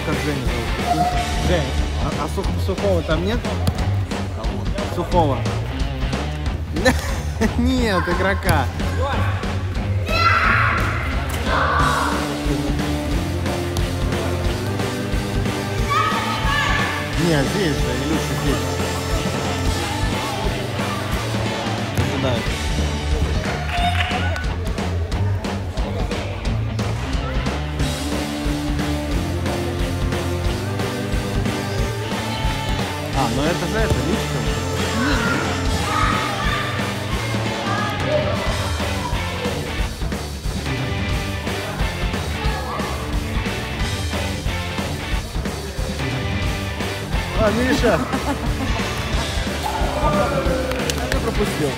забыл, как Женя зовут. Жень, а, а Сух- Сухого там нет? Кого? Сухого. Нет, игрока. Нет, здесь же, Илюша здесь. Ожидаю. Ну это же это, личка. А, Миша! Я пропустил.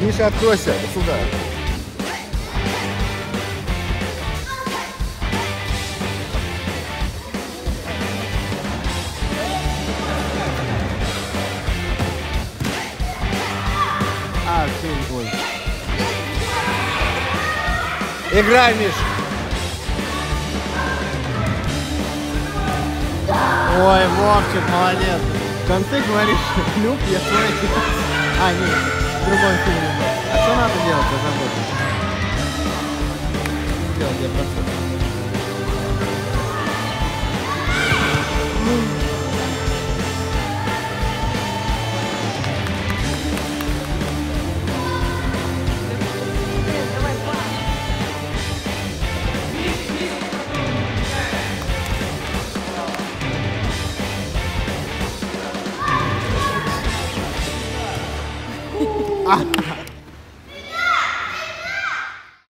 Миша, откройся, вот сюда. А, все, ой. Играй, Миш. Ой, Вовчик, молодец. Там ты говоришь, Люк, я свой. А, нет, фильме был. А что надо делать, я. Делать, я. Ah.